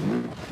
Mm-hmm.